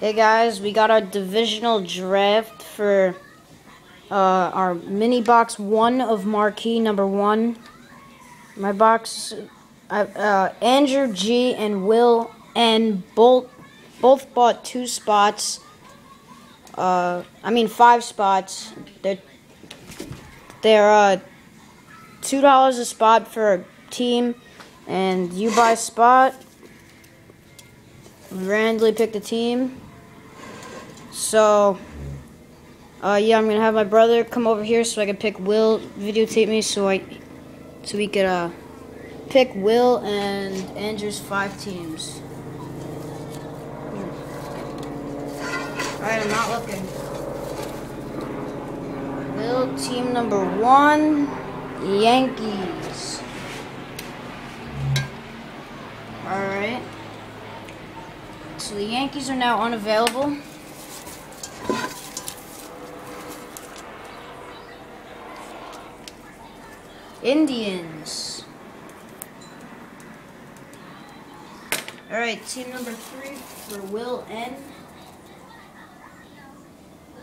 Hey guys, we got our divisional draft for uh, our mini box one of marquee number one. My box, uh, uh, Andrew G and Will N both both bought two spots. Uh, I mean five spots. They're they're uh, two dollars a spot for a team, and you buy spot. Randomly pick the team. So, uh, yeah, I'm gonna have my brother come over here so I can pick Will, videotape me so I, so we could uh, pick Will and Andrew's five teams. Alright, I'm not looking. Will, team number one, Yankees. Alright. So the Yankees are now unavailable. Indians. Alright, team number three for Will N.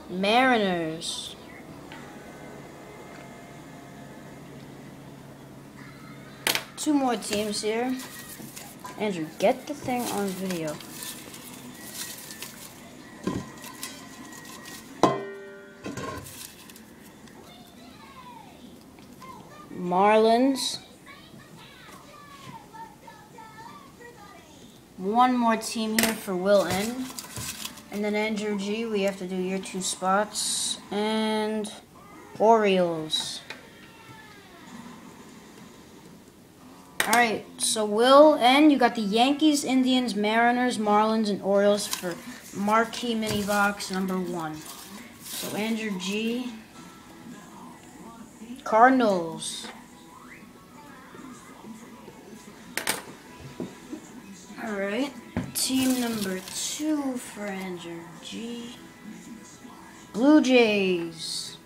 Mariners. Two more teams here. Andrew, get the thing on video. Marlins. One more team here for Will N. And then Andrew G, we have to do your two spots. And Orioles. Alright, so Will N, you got the Yankees, Indians, Mariners, Marlins, and Orioles for marquee mini box number one. So Andrew G, Cardinals. Alright. Team number two for Andrew G. Blue Jays.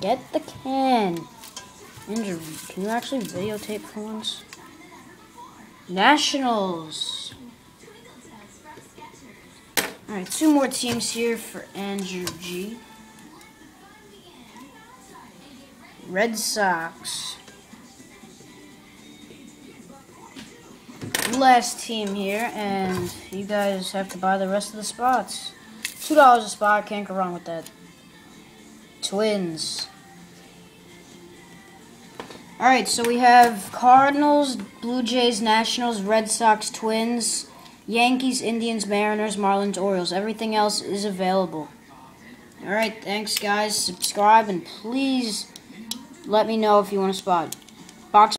Get the can. Andrew, can you actually videotape for once? Nationals. Alright, two more teams here for Andrew G. Red Sox. Last team here, and you guys have to buy the rest of the spots. Two dollars a spot, can't go wrong with that. Twins. Alright, so we have Cardinals, Blue Jays, Nationals, Red Sox, Twins, Yankees, Indians, Mariners, Marlins, Orioles. Everything else is available. Alright, thanks guys. Subscribe and please let me know if you want a spot. Box